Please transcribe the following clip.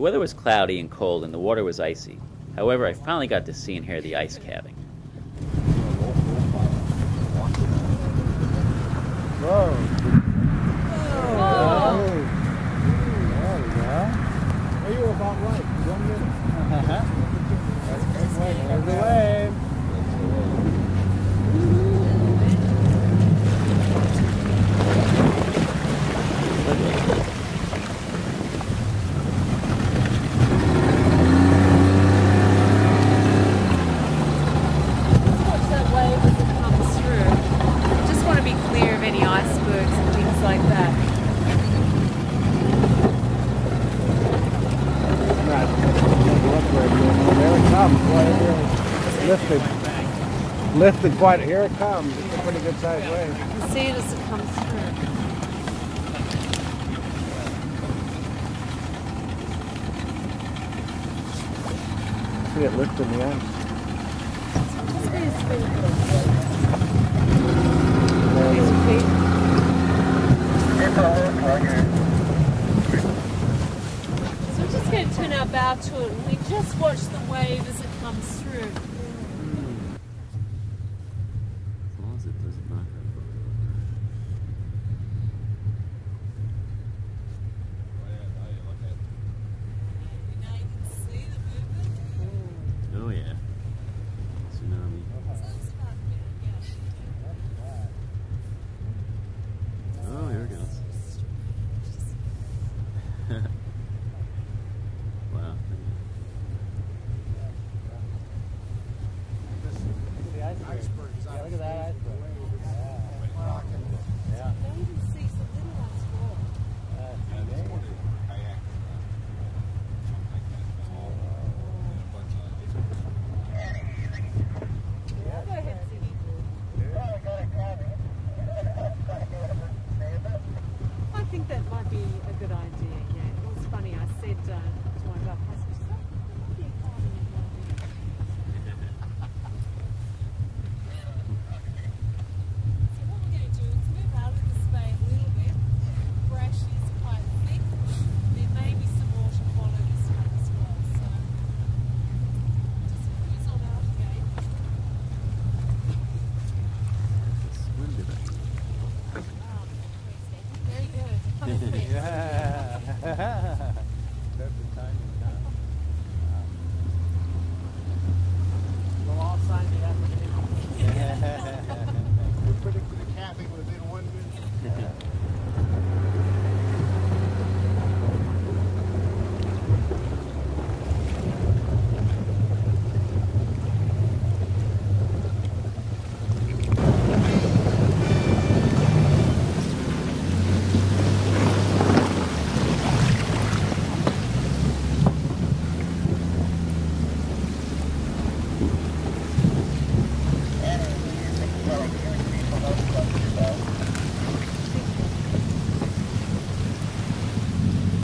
weather was cloudy and cold and the water was icy. However, I finally got to see and hear the ice calving. Whoa. Oh, you about right. Minute. That's a. There's the wave. Watch that wave as it comes through. Just want to be clear of any icebergs and things like that. Not look where it is. There it comes. It really lifted. Lifted quite. Here it comes. It's a pretty good sized wave. You can see it as it comes through. See it lift in the end. Just be as big There it as is. you can. So we're bow to it we just watch the wave as it comes through. As long as it does not. Now you can see the movement. Oh yeah. Tsunami. Oh, here it goes. wow. Icebergs. Yeah, look at that iceberg. Yeah. Now you can see some little ones fall. Go ahead, Ziggy. I think that might be a good idea,